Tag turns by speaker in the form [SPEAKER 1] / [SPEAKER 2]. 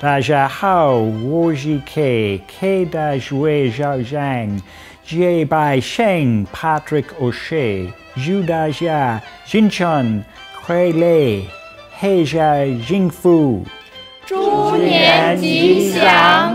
[SPEAKER 1] 大家好，我是 K K 的学校长，接拜圣 Patrick O'Shea，祝大家新春快乐，阖家幸福，
[SPEAKER 2] 猪年吉祥。